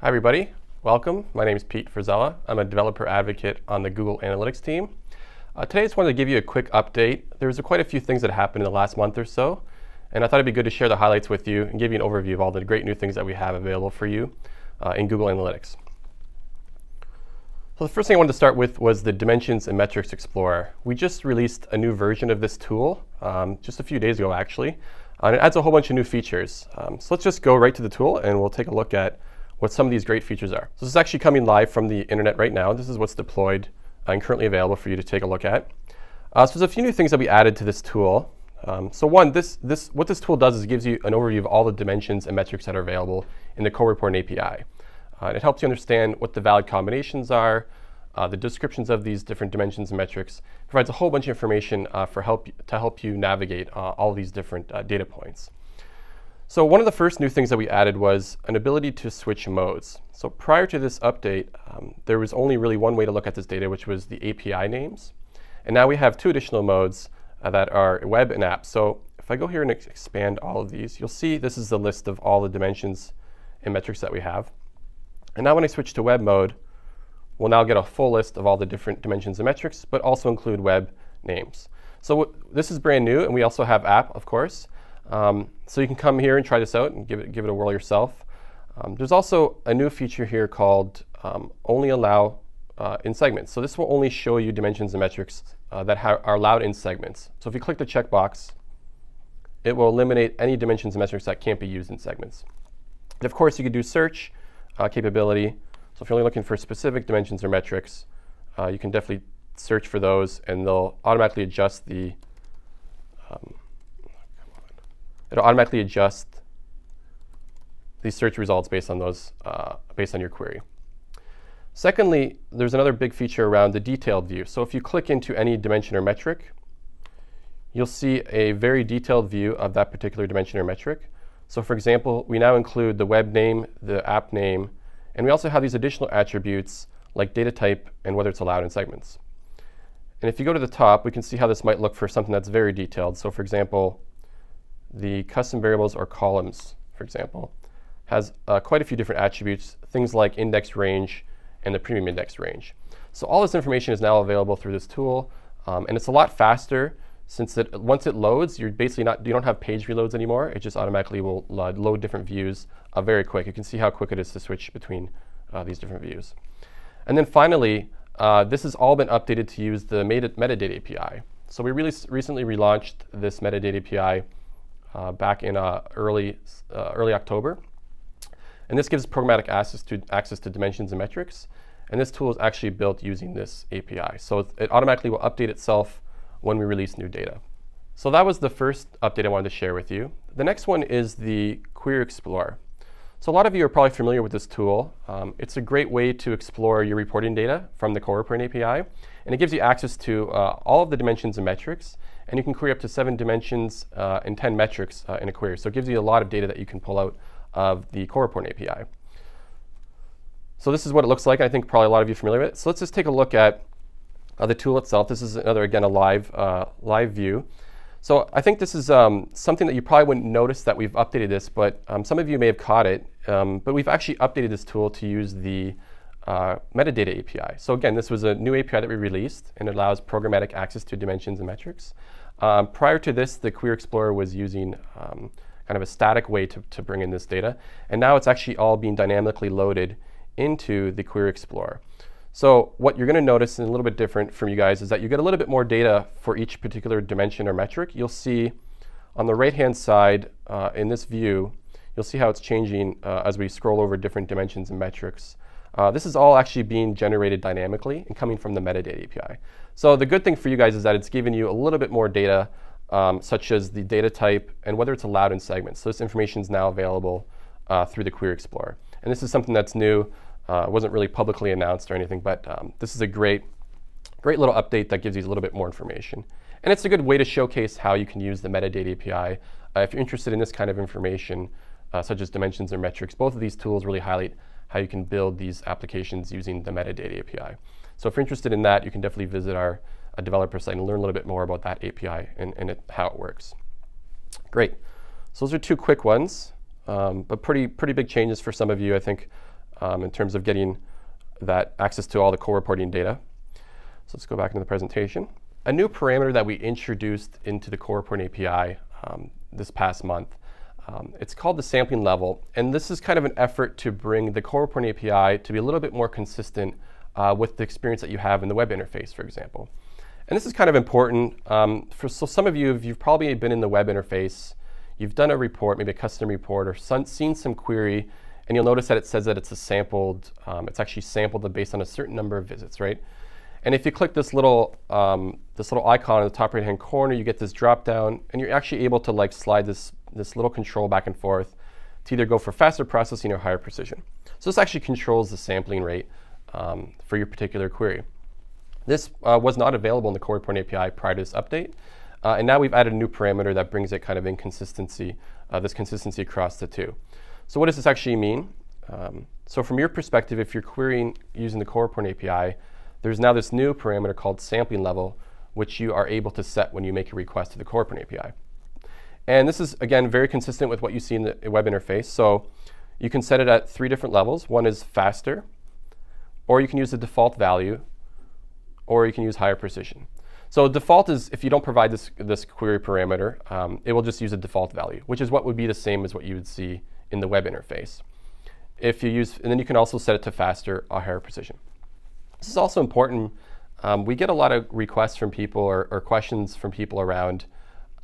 Hi, everybody. Welcome. My name is Pete Frisella. I'm a developer advocate on the Google Analytics team. Uh, today, I just wanted to give you a quick update. There's quite a few things that happened in the last month or so, and I thought it'd be good to share the highlights with you and give you an overview of all the great new things that we have available for you uh, in Google Analytics. So the first thing I wanted to start with was the Dimensions and Metrics Explorer. We just released a new version of this tool um, just a few days ago, actually, and it adds a whole bunch of new features. Um, so let's just go right to the tool and we'll take a look at what some of these great features are. So this is actually coming live from the internet right now. This is what's deployed and currently available for you to take a look at. Uh, so there's a few new things that we added to this tool. Um, so one, this, this, what this tool does is gives you an overview of all the dimensions and metrics that are available in the core reporting API. Uh, it helps you understand what the valid combinations are, uh, the descriptions of these different dimensions and metrics, provides a whole bunch of information uh, for help, to help you navigate uh, all these different uh, data points. So one of the first new things that we added was an ability to switch modes. So prior to this update, um, there was only really one way to look at this data, which was the API names. And now we have two additional modes uh, that are web and app. So if I go here and ex expand all of these, you'll see this is the list of all the dimensions and metrics that we have. And now when I switch to web mode, we'll now get a full list of all the different dimensions and metrics, but also include web names. So this is brand new, and we also have app, of course. Um, so you can come here and try this out and give it, give it a whirl yourself. Um, there's also a new feature here called um, only allow uh, in segments. So this will only show you dimensions and metrics uh, that are allowed in segments. So if you click the checkbox, it will eliminate any dimensions and metrics that can't be used in segments. And of course, you could do search uh, capability. So if you're only looking for specific dimensions or metrics, uh, you can definitely search for those, and they'll automatically adjust the um, it'll automatically adjust these search results based on those, uh, based on your query. Secondly, there's another big feature around the detailed view. So if you click into any dimension or metric, you'll see a very detailed view of that particular dimension or metric. So for example, we now include the web name, the app name, and we also have these additional attributes like data type and whether it's allowed in segments. And if you go to the top, we can see how this might look for something that's very detailed. So for example, the custom variables or columns, for example, has uh, quite a few different attributes, things like index range and the premium index range. So all this information is now available through this tool, um, and it's a lot faster since it, once it loads, you're basically not, you don't have page reloads anymore. It just automatically will load different views uh, very quick. You can see how quick it is to switch between uh, these different views. And then finally, uh, this has all been updated to use the meta metadata API. So we really recently relaunched this metadata API uh, back in uh, early, uh, early October. And this gives programmatic access to, access to dimensions and metrics. And this tool is actually built using this API. So it automatically will update itself when we release new data. So that was the first update I wanted to share with you. The next one is the Query Explorer. So a lot of you are probably familiar with this tool. Um, it's a great way to explore your reporting data from the core reporting API. And it gives you access to uh, all of the dimensions and metrics and you can query up to seven dimensions uh, and 10 metrics uh, in a query. So it gives you a lot of data that you can pull out of the core reporting API. So this is what it looks like. I think probably a lot of you are familiar with it. So let's just take a look at uh, the tool itself. This is another, again, a live, uh, live view. So I think this is um, something that you probably wouldn't notice that we've updated this, but um, some of you may have caught it. Um, but we've actually updated this tool to use the uh, metadata API. So again, this was a new API that we released, and it allows programmatic access to dimensions and metrics. Um, prior to this, the Query Explorer was using um, kind of a static way to, to bring in this data. And now it's actually all being dynamically loaded into the Query Explorer. So what you're going to notice, and a little bit different from you guys, is that you get a little bit more data for each particular dimension or metric. You'll see on the right-hand side uh, in this view, you'll see how it's changing uh, as we scroll over different dimensions and metrics. Uh, this is all actually being generated dynamically and coming from the metadata API. So the good thing for you guys is that it's giving you a little bit more data, um, such as the data type and whether it's allowed in segments. So this information is now available uh, through the Query Explorer. And this is something that's new. Uh, wasn't really publicly announced or anything, but um, this is a great, great little update that gives you a little bit more information. And it's a good way to showcase how you can use the metadata API. Uh, if you're interested in this kind of information, uh, such as dimensions or metrics, both of these tools really highlight how you can build these applications using the metadata API. So if you're interested in that, you can definitely visit our developer site and learn a little bit more about that API and, and it, how it works. Great. So those are two quick ones, um, but pretty, pretty big changes for some of you. I think um, in terms of getting that access to all the core reporting data. So let's go back into the presentation. A new parameter that we introduced into the core reporting API um, this past month, um, it's called the sampling level. And this is kind of an effort to bring the core reporting API to be a little bit more consistent uh, with the experience that you have in the web interface, for example. And this is kind of important. Um, for so some of you, you've probably been in the web interface, you've done a report, maybe a custom report, or some, seen some query, and you'll notice that it says that it's a sampled, um, it's actually sampled based on a certain number of visits, right? And if you click this little, um, this little icon in the top right-hand corner, you get this drop down, and you're actually able to like slide this, this little control back and forth to either go for faster processing or higher precision. So this actually controls the sampling rate um, for your particular query. This uh, was not available in the core reporting API prior to this update. Uh, and now we've added a new parameter that brings it kind of in consistency, uh, this consistency across the two. So what does this actually mean? Um, so from your perspective, if you're querying using the core reporting API, there's now this new parameter called sampling level, which you are able to set when you make a request to the core reporting API. And this is, again, very consistent with what you see in the web interface. So you can set it at three different levels. One is faster, or you can use the default value, or you can use higher precision. So default is if you don't provide this, this query parameter, um, it will just use a default value, which is what would be the same as what you would see in the web interface. If you use, and then you can also set it to faster or higher precision. This is also important. Um, we get a lot of requests from people or, or questions from people around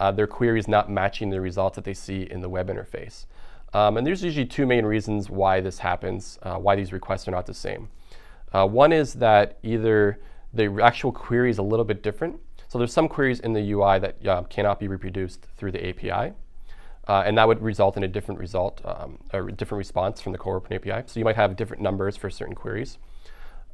uh, their queries not matching the results that they see in the web interface. Um, and there's usually two main reasons why this happens, uh, why these requests are not the same. Uh, one is that either the actual query is a little bit different. So there's some queries in the UI that uh, cannot be reproduced through the API. Uh, and that would result in a different result, um, a different response from the core reporting API. So you might have different numbers for certain queries.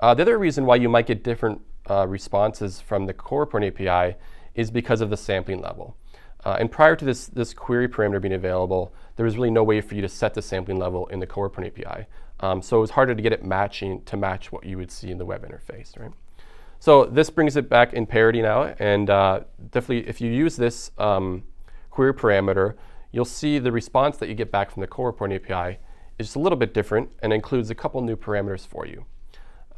Uh, the other reason why you might get different uh, responses from the core reporting API is because of the sampling level. Uh, and prior to this, this query parameter being available, there was really no way for you to set the sampling level in the core reporting API. Um, so it was harder to get it matching to match what you would see in the web interface, right? So this brings it back in parity now, and uh, definitely if you use this um, query parameter, you'll see the response that you get back from the core reporting API is just a little bit different and includes a couple new parameters for you.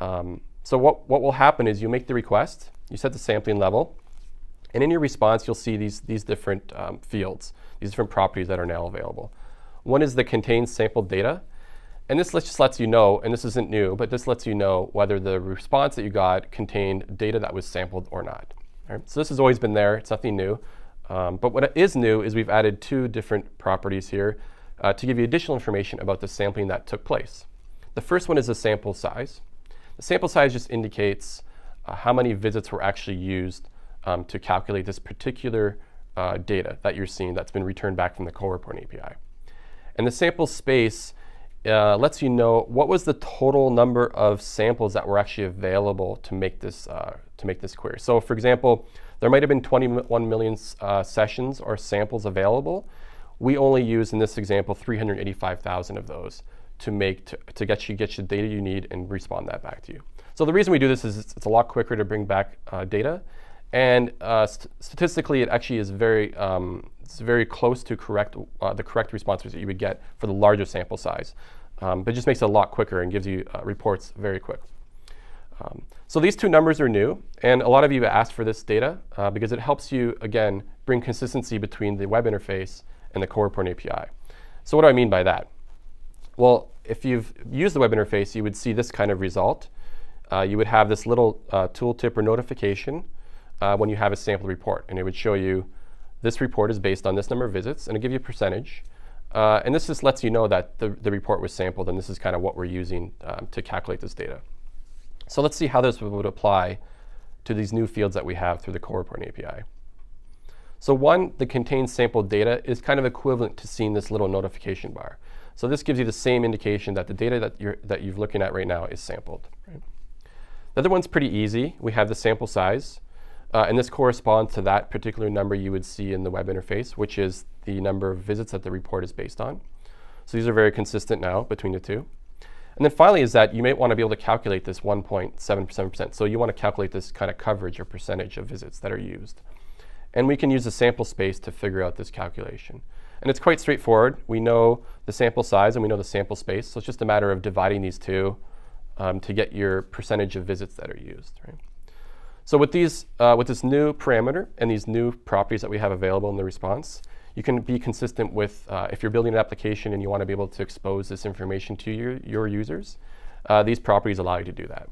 Um, so what, what will happen is you make the request, you set the sampling level, and in your response you'll see these, these different um, fields, these different properties that are now available. One is the contains sampled data, and this just lets you know, and this isn't new, but this lets you know whether the response that you got contained data that was sampled or not. So this has always been there. It's nothing new. Um, but what is new is we've added two different properties here uh, to give you additional information about the sampling that took place. The first one is the sample size. The sample size just indicates uh, how many visits were actually used um, to calculate this particular uh, data that you're seeing that's been returned back from the core reporting API. And the sample space uh, lets you know what was the total number of samples that were actually available to make this uh, to make this query. So, for example, there might have been 21 million uh, sessions or samples available. We only use in this example 385,000 of those to make to, to, get you get you the data you need and respond that back to you. So the reason we do this is it's, it's a lot quicker to bring back uh, data, and uh, st statistically, it actually is very um, it's very close to correct uh, the correct responses that you would get for the larger sample size. Um, but it just makes it a lot quicker and gives you uh, reports very quick. Um, so these two numbers are new, and a lot of you have asked for this data uh, because it helps you, again, bring consistency between the web interface and the core reporting API. So what do I mean by that? Well, if you've used the web interface, you would see this kind of result. Uh, you would have this little uh, tooltip or notification uh, when you have a sample report, and it would show you this report is based on this number of visits, and it'll give you a percentage. Uh, and this just lets you know that the, the report was sampled, and this is kind of what we're using um, to calculate this data. So let's see how this would apply to these new fields that we have through the core reporting API. So one, the contains sampled data is kind of equivalent to seeing this little notification bar. So this gives you the same indication that the data that you're, that you're looking at right now is sampled. Right? The other one's pretty easy. We have the sample size. Uh, and this corresponds to that particular number you would see in the web interface, which is the number of visits that the report is based on. So these are very consistent now between the two. And then finally is that you may want to be able to calculate this 1.77%. So you want to calculate this kind of coverage or percentage of visits that are used. And we can use the sample space to figure out this calculation. And it's quite straightforward. We know the sample size and we know the sample space. So it's just a matter of dividing these two um, to get your percentage of visits that are used. Right? So with, these, uh, with this new parameter and these new properties that we have available in the response, you can be consistent with uh, if you're building an application and you want to be able to expose this information to your, your users, uh, these properties allow you to do that.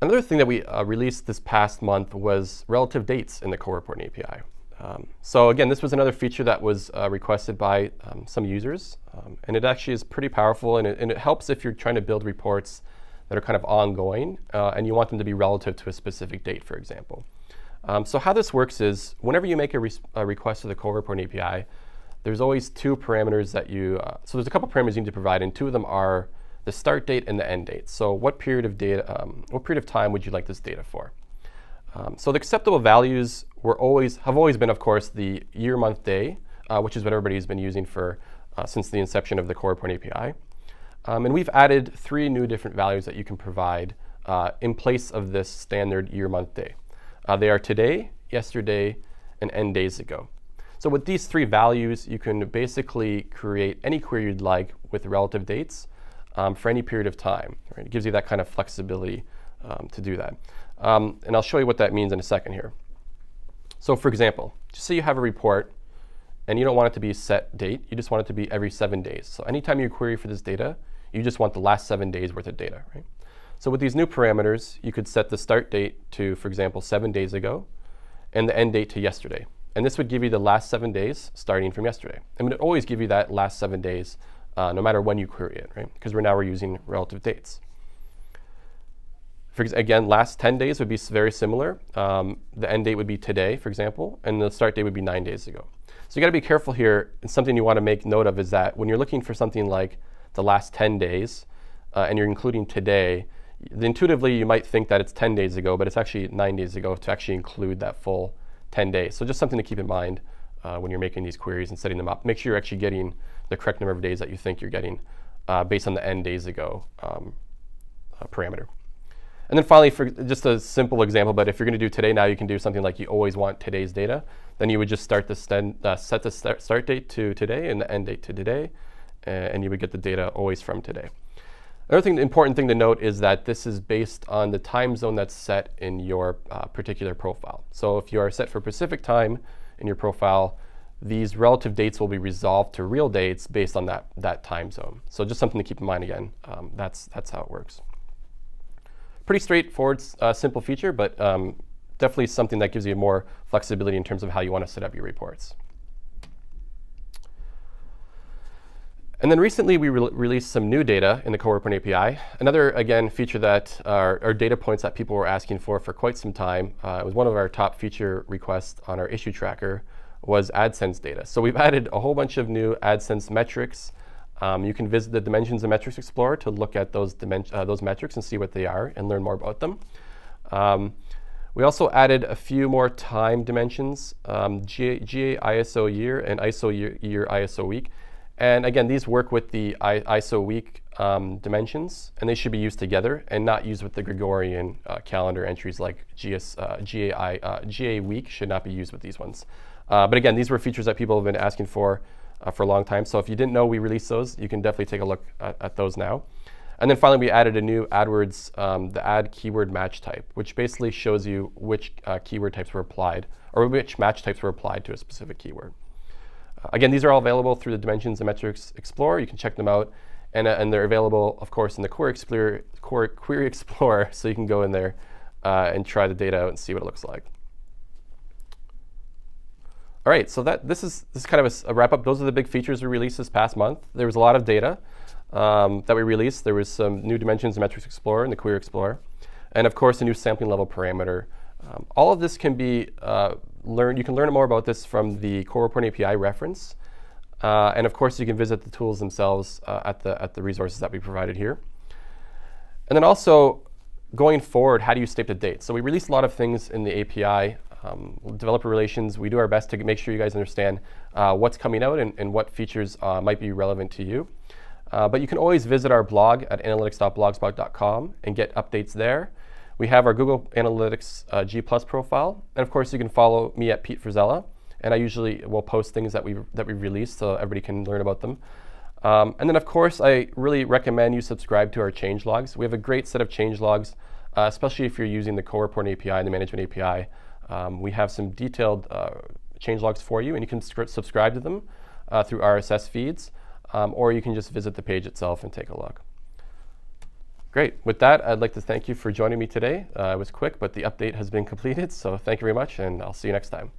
Another thing that we uh, released this past month was relative dates in the core reporting API. Um, so again, this was another feature that was uh, requested by um, some users, um, and it actually is pretty powerful, and it, and it, helps if you're trying to build reports that are kind of ongoing, uh, and you want them to be relative to a specific date, for example. Um, so how this works is, whenever you make a, a, request to the core reporting API, there's always two parameters that you, uh, so there's a couple parameters you need to provide, and two of them are the start date and the end date. So what period of data, um, what period of time would you like this data for? Um, so the acceptable values were always, have always been, of course, the year, month, day, uh, which is what everybody's been using for uh, since the inception of the Core Reporting API. Um, and we've added three new different values that you can provide uh, in place of this standard year, month, day. Uh, they are today, yesterday, and n days ago. So with these three values, you can basically create any query you'd like with relative dates um, for any period of time. Right? It gives you that kind of flexibility um, to do that. Um, and I'll show you what that means in a second here. So for example, just say you have a report and you don't want it to be set date, you just want it to be every seven days. So anytime you query for this data, you just want the last seven days worth of data, right? So with these new parameters, you could set the start date to, for example, seven days ago, and the end date to yesterday. And this would give you the last seven days starting from yesterday. I it always give you that last seven days uh, no matter when you query it, right? Because we're now we're using relative dates. For, again, last 10 days would be very similar. Um, the end date would be today, for example, and the start date would be nine days ago. So you got to be careful here. And something you want to make note of is that when you're looking for something like the last 10 days, uh, and you're including today, intuitively you might think that it's 10 days ago, but it's actually nine days ago to actually include that full 10 days. So just something to keep in mind uh, when you're making these queries and setting them up. Make sure you're actually getting the correct number of days that you think you're getting uh, based on the n days ago um, uh, parameter. And then finally, for just a simple example, but if you're going to do today now, you can do something like you always want today's data. Then you would just start the uh, set the start, start date to today and the end date to today, and you would get the data always from today. Another thing, important thing to note is that this is based on the time zone that's set in your uh, particular profile. So if you are set for Pacific time in your profile, these relative dates will be resolved to real dates based on that, that time zone. So just something to keep in mind again. Um, that's, that's how it works. Pretty straightforward, uh, simple feature, but um, definitely something that gives you more flexibility in terms of how you want to set up your reports. And then recently we re released some new data in the Core Report API. Another, again, feature that are, are, data points that people were asking for for quite some time. Uh, it was one of our top feature requests on our issue tracker was AdSense data. So we've added a whole bunch of new AdSense metrics. Um, you can visit the Dimensions and Metrics Explorer to look at those, uh, those metrics and see what they are and learn more about them. Um, we also added a few more time dimensions, um, GA, GA, ISO year and ISO year, year, ISO week. And again, these work with the ISO week um, dimensions, and they should be used together and not used with the Gregorian uh, calendar entries like GS, uh, GAI, uh, GA week should not be used with these ones. Uh, but again, these were features that people have been asking for uh, for a long time. So if you didn't know we released those, you can definitely take a look at, at those now. And then finally, we added a new AdWords, um, the add keyword match type, which basically shows you which uh, keyword types were applied or which match types were applied to a specific keyword. Again, these are all available through the Dimensions and Metrics Explorer. You can check them out. And, uh, and they're available, of course, in the Query Explorer, Query Explorer so you can go in there uh, and try the data out and see what it looks like. All right, so that this is this is kind of a, a, wrap up. Those are the big features we released this past month. There was a lot of data um, that we released. There was some new dimensions in Metrics Explorer and the Query Explorer, and of course a new sampling level parameter. Um, all of this can be uh, learned. You can learn more about this from the Core Report API reference, uh, and of course you can visit the tools themselves uh, at the at the resources that we provided here. And then also going forward, how do you stay up to date? So we release a lot of things in the API um, developer relations, we do our best to make sure you guys understand uh, what's coming out and, and what features uh, might be relevant to you. Uh, but you can always visit our blog at analytics.blogspot.com and get updates there. We have our Google Analytics uh, G Plus profile, and of course you can follow me at Pete Frisella, and I usually will post things that we that we release so everybody can learn about them. Um, and then of course I really recommend you subscribe to our change logs. We have a great set of change logs, uh, especially if you're using the core reporting API and the management API. Um, we have some detailed uh, change logs for you, and you can subscribe to them uh, through RSS feeds, um, or you can just visit the page itself and take a look. Great. With that, I'd like to thank you for joining me today. Uh, it was quick, but the update has been completed, so thank you very much, and I'll see you next time.